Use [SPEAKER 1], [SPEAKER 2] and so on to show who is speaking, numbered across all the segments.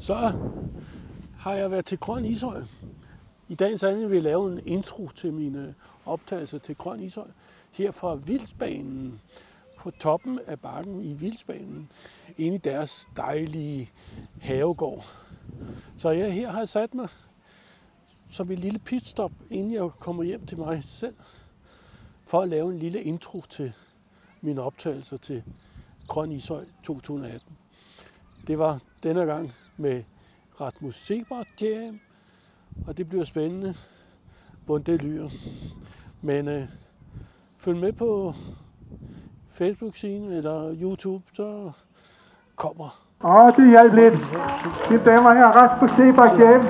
[SPEAKER 1] så har jeg været til Grøn Ishøj. I dagens anledning vil jeg lave en intro til mine optagelser til Grøn Ishøj. Her fra Vildsbanen, på toppen af bakken i Vildsbanen, inde i deres dejlige havegård. Så jeg her har jeg sat mig som et lille pitstop, inden jeg kommer hjem til mig selv, for at lave en lille intro til mine optagelser til Grøn Ishøj 2018. Det var denne gang med Rasmus Sebart Jam, og det bliver spændende, hvordan det lyder. Men øh, følg med på Facebook-siden eller YouTube, så kommer.
[SPEAKER 2] Åh, det hjalp lidt. Mine damer og herrer, Rasmus Sebak Jam.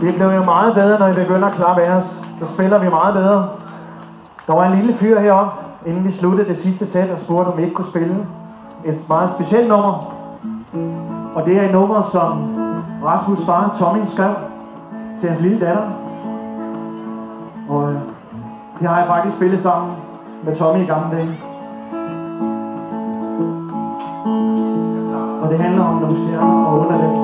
[SPEAKER 3] Det blev jo meget bedre, når I begynder at klappe af os. Så spiller vi meget bedre. Der var en lille fyr heroppe, inden vi sluttede det sidste sæt og spurgte, om vi ikke kunne spille et meget specielt nummer. Og det er et nummer, som Rasmus' far, Tommy, skrev til hans lille datter. Og øh, det har jeg faktisk spillet sammen med Tommy i gamle dage. Og det handler om nogle stjerner og underlæg.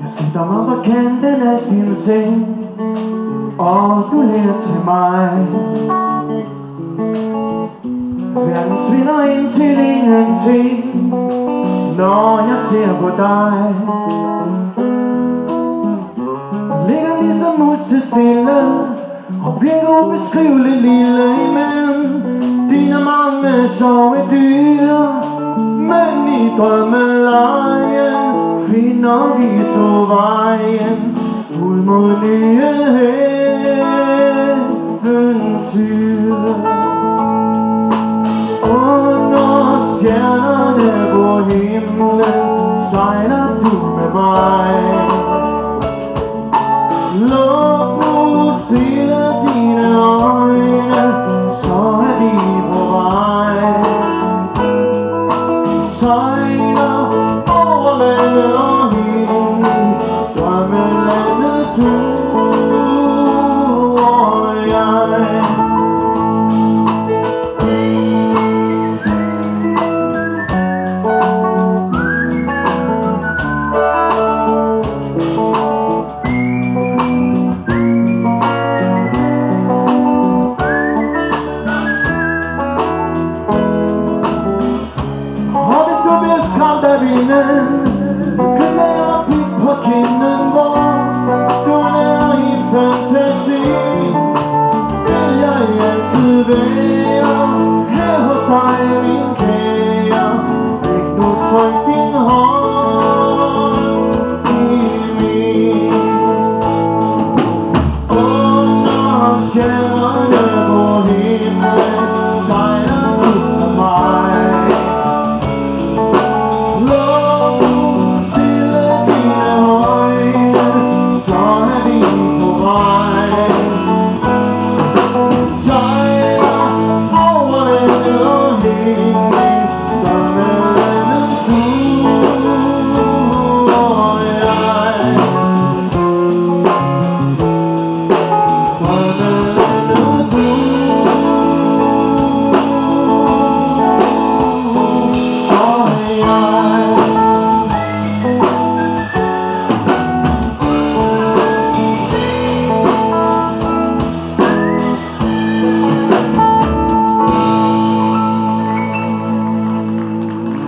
[SPEAKER 3] Jeg sætter mig på kanten af din seng og du ler til mig. Verden svinder ind til ingenting Når jeg ser på dig? Ligger ligesom ud til stille Og bliver ubeskriveligt lille imellem Dine mange sjove dyr Men i drømmelejen Finder vi så vejen Ud mod nye Deus. Du bliver skræmt af vinden Så kysser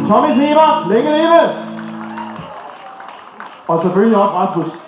[SPEAKER 3] Tommy Siebert, længe leve! Og selvfølgelig også Rasmus.